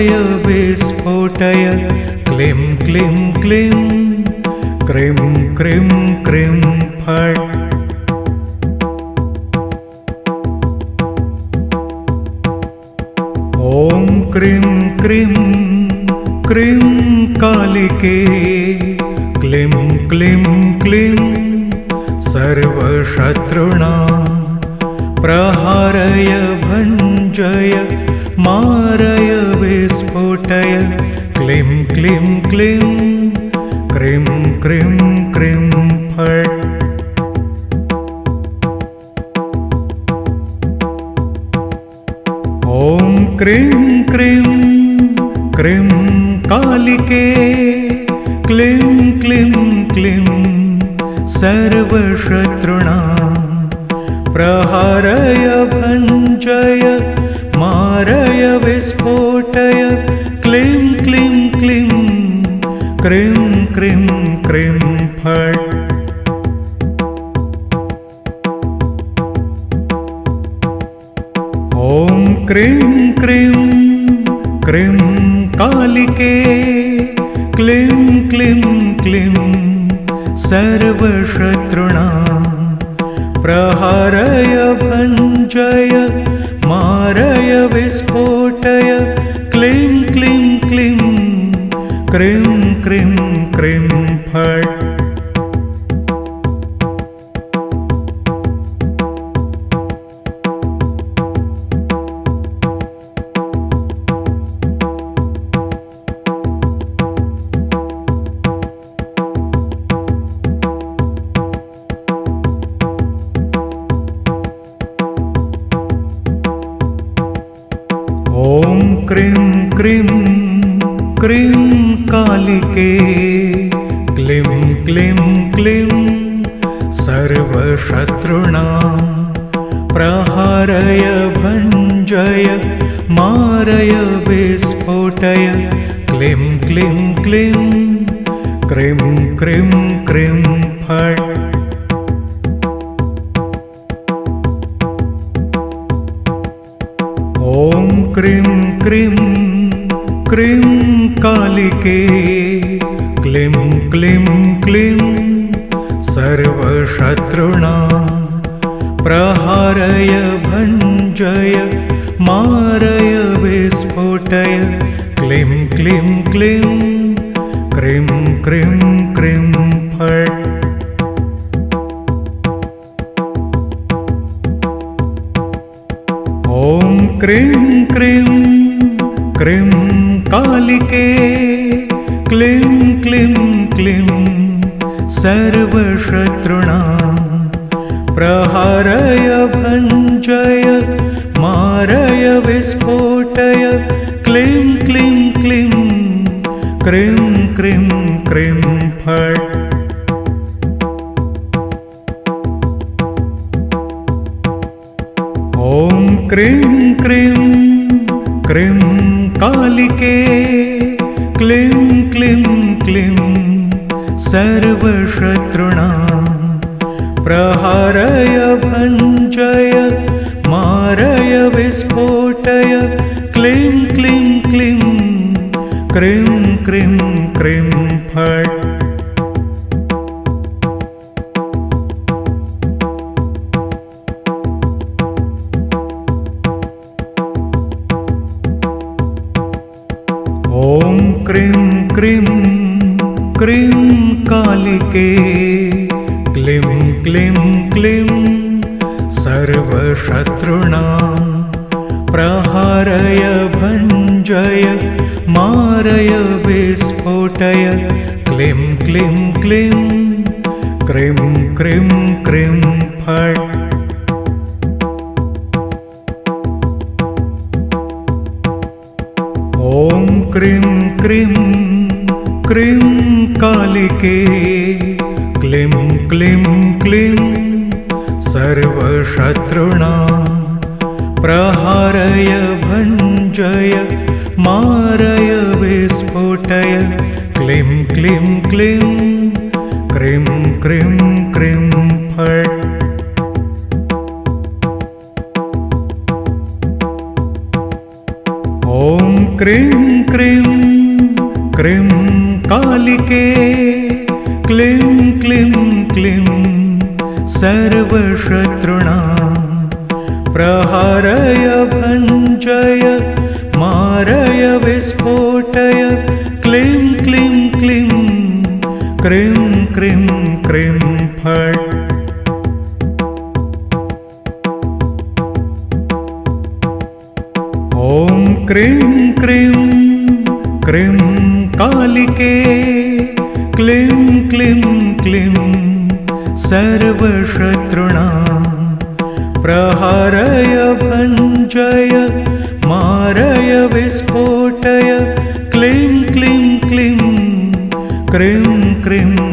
मारय विस्फोटय। क्लीं क्लीं क्लीं क्रीं क्रीं क्रीं फट् ॐ क्रीं क्रीं क्रीं कालिके। क्लीं क्लीं क्लीं सर्वशत्रुणां। प्रहारय भञ्जय प्रहारय भञ्जय मारय विस्फोटय क्लीं क्लीं क्लीं क्रीं क्रीं क्रीं फट् ॐ क्रीं क्रीं क्रीं कालिके क्लीं क्लीं क्लीं सर्वशत्रुणां प्रहारय भञ्जय मारय विस्फोटय क्लीं क्लीं क्लीं क्रीं क्रीं क्रीं फट् कालिके क्लीं क्लीं क्लीं सर्वशत्रुणां प्रहारय भञ्जय मारय विस्फोटय। क्लीं क्लीं क्लीं क्रीं क्रीं क्रीं फट्। ॐ क्रीं क्रीं क्रीं कालिके क्लीं क्लीं सर्वशत्रुणां प्रहारय भञ्जय मारय विस्फोटय। क्लीं क्लीं क्लीं क्रीं क्रीं क्रीं फट् ॐ क्रीं क्रीं क्रीं कालिके क्लीं क्लीं क्लीं सर्वशत्रुणां। प्रहारय भञ्जय मारय विस्फोटय। क्लीं क्लीं क्लीं क्रीं क्रीं क्रीं फट् भञ्जय मारय विस्फोटय क्लीं क्लीं क्लीं क्रीं क्रीं क्रीं फट् क्लीं सर्वशत्रुणां प्रहारय भञ्जय मारय विस्फोटय। क्लीं क्लीं क्लीं क्रीं क्रीं क्रीं फट् ॐ क्रीं क्रीं क्रीं कालिके क्लीं क्लीं क्लीं। सर्वशत्रुणां प्रहारय भञ्जय मारय विस्फोटय। क्लीं क्लीं क्लीं। क्रीं क्रीं क्रीं फट् ॐ क्रीं क्रीं। क्रीं कालिके क्लीं क्लीं क्लीं सर्वशत्रुणां। प्रहारय भञ्जय मारय विस्फोटय। क्लीं क्लीं क्लीं क्रीं क्रीं क्रीं फट् ॐ क्रीं क्रीं क्रीं कालिके क्लीं क्लीं क्लीं सर्वशत्रुणां। प्रहारय भञ्जय मारय विस्फोटय। क्लीं क्लीं क्लीं क्रीं क्रीं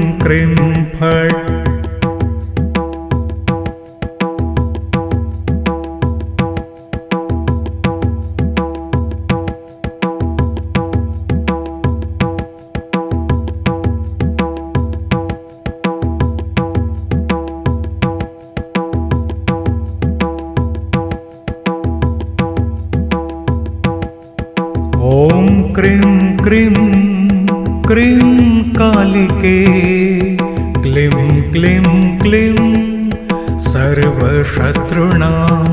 सर्वशत्रुणां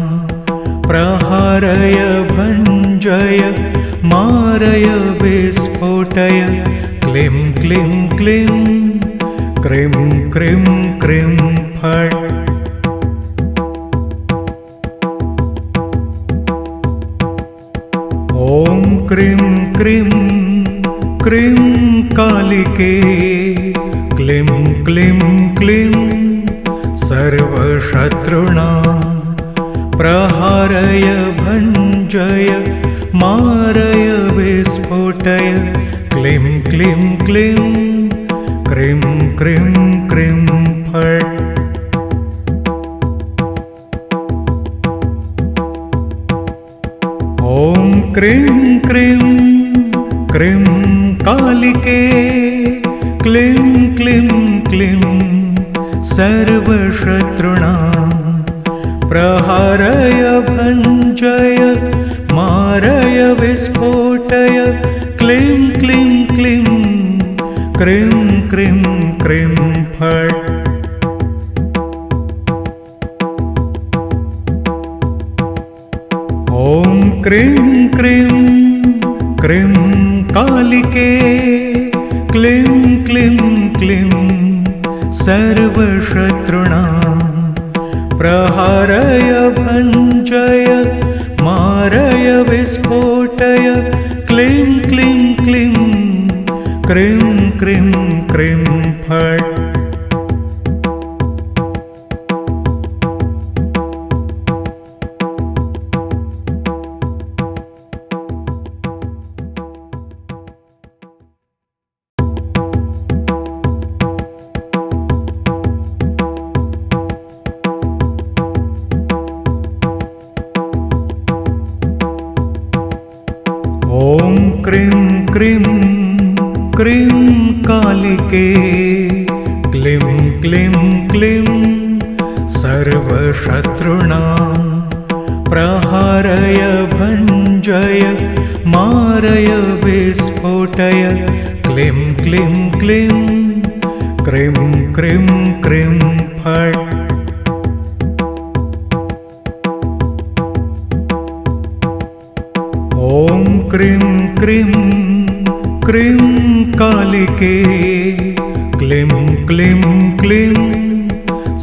प्रहारय भञ्जय मारय विस्फोटय क्लीं क्लीं क्लीं क्रीं क्रीं क्रीं फट् ॐ क्रीं क्रीं क्रीं कालिके क्लीं क्लीं क्लीं सर्वशत्रुणां प्रहारय भञ्जय मारय विस्फोटय। क्लीं क्लीं क्लीं क्रीं क्रीं क्रीं फट् ॐ क्रीं क्रीं क्रीं कालिके। क्लीं क्लीं क्लीं सर्वशत्रुणां। प्रहारय भञ्जय मारय विस्फोटय। क्लीं क्लीं क्लीं क्रीं क्रीं क्रीं फट् ॐ क्रीं क्रीं क्रीं कालिके। क्लीं क्लीं क्लीं सर्वशत्रुणां प्रहारय भञ्जय मारय विस्फोटय क्लीं क्लीं क्लीं क्रीं क्रीं क्रीं फट् कालिके क्लीं क्लीं क्लीं। सर्वशत्रुणां। प्रहारय भञ्जय मारय विस्फोटय। क्लीं क्लीं क्लीं। क्रीं क्रीं क्रीं फट्। ॐ क्रीं क्रीं क्रीं कालिके क्लीं क्लीं क्लीं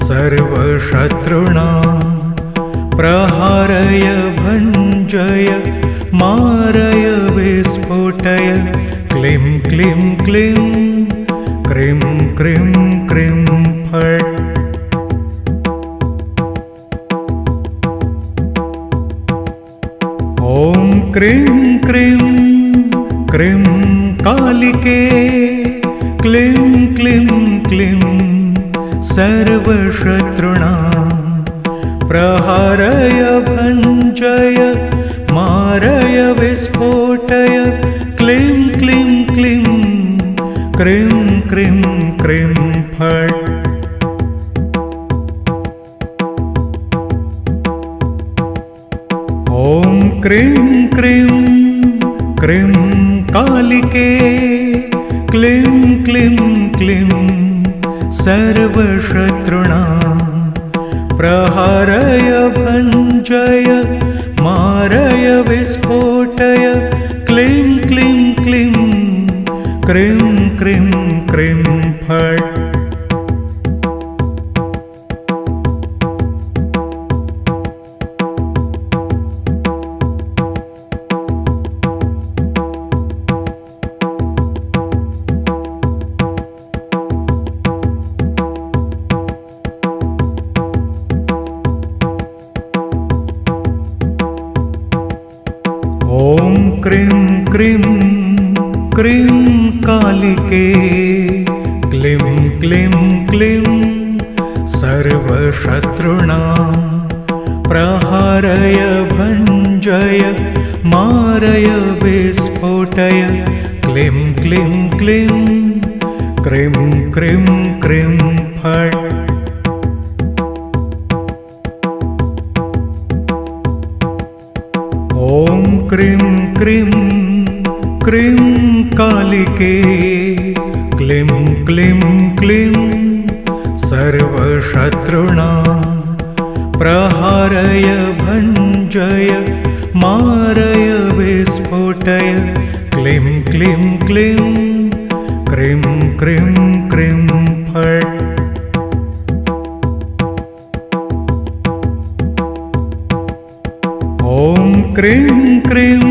सर्वशत्रुणां प्रहारय भञ्जय मारय विस्फोटय क्लीं क्लीं क्लीं क्रीं क्रीं क्रीं फट् ॐ क्रीं क्लीं क्लीं सर्वशत्रुणां। प्रहारय भञ्जय मारय विस्फोटय। क्लीं क्लीं क्लीं क्रीं क्रीं क्रीं फट् ॐ क्रीं क्रीं क्रीं कालिके क्लीं क्लीं क्लीं सर्वशत्रुणां। प्रहारय भञ्जय मारय विस्फोटय। क्लीं क्लीं क्लीं क्रीं क्रीं क्रीं फट् भञ्जय मारय विस्फोटय। क्लीं क्लीं क्लीं क्रीं क्रीं क्रीं फट् ॐ क्रीं क्रीं क्रीं कालिके। क्लीं क्लीं क्लीं सर्वशत्रुणां प्रहारय भञ्जय मारय विस्फोटय। क्लीं क्लीं क्लीं क्रीं क्रीं क्रीं फट् ॐ क्रीं क्रीं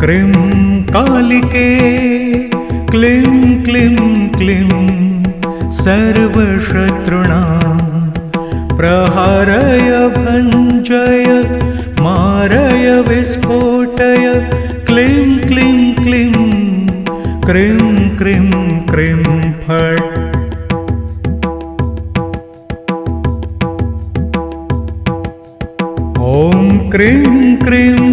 क्रीं कालिके। क्लीं क्लीं क्लीं सर्वशत्रुणां प्रहारय भञ्जय मारय विस्फोटय क्लीं क्लीं क्लीं क्रीं क्रीं क्रीं फट् ॐ क्रीं क्रीं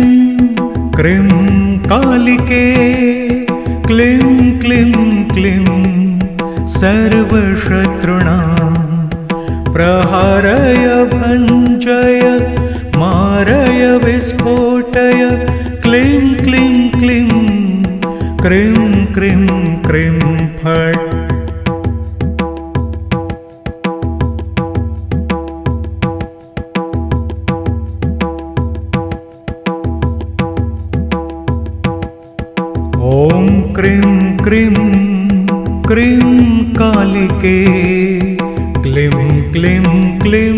क्रीं कालिके क्लीं क्लीं क्लीं सर्वशत्रुणां प्रहारय भञ्जय मारय विस्फोटय क्लीं क्लीं क्लीं क्रीं क्रीं क्रीं फट् ॐ क्रीं क्रीं क्रीं कालिके क्लीं क्लीं क्लीं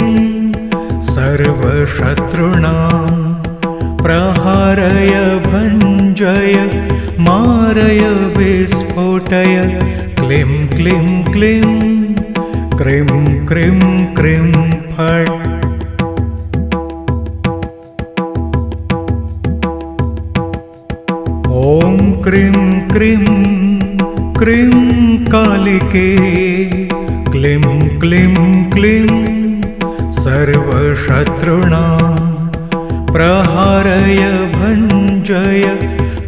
सर्वशत्रुणां। प्रहारय भञ्जय मारय विस्फोटय। क्लीं क्लीं क्लीं क्रीं क्रीं क्रीं फट्। ॐ क्रीं क्रीं क्रीं कालिके क्लीं क्लीं क्लीं। सर्वशत्रुणां प्रहारय भञ्जय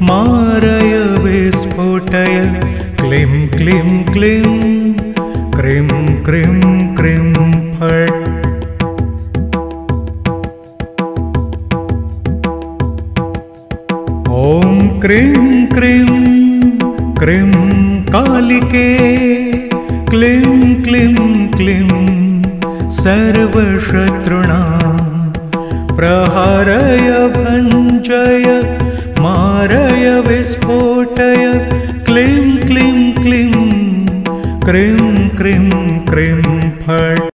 मारय विस्फोटय। क्लीं क्लीं क्लीं। क्रीं क्रीं क्रीं फट् ॐ क्रीं क्रीं। क्रीं कालिके क्लीं क्लीं क्लीं सर्वशत्रुणां। प्रहारय भञ्जय मारय विस्फोटय। क्लीं क्लीं क्लीं क्रीं क्रीं क्रीं फट्